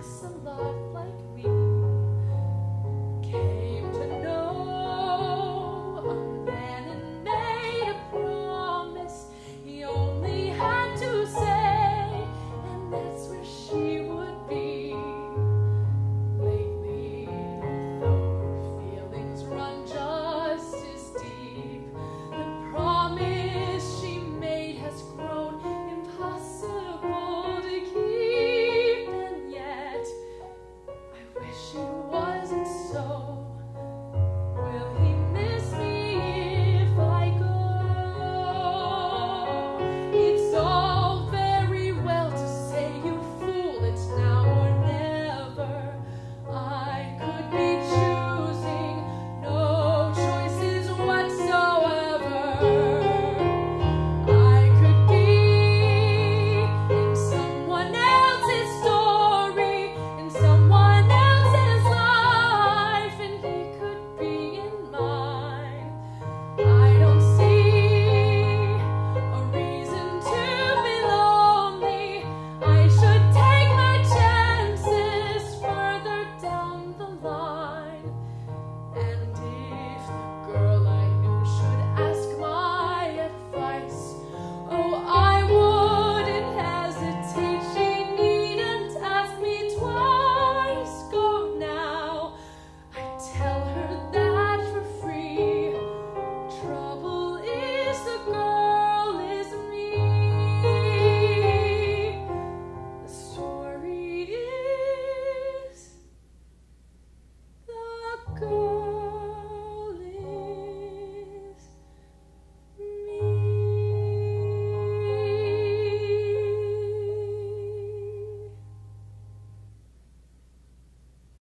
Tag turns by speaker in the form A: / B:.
A: looks a lot. Like we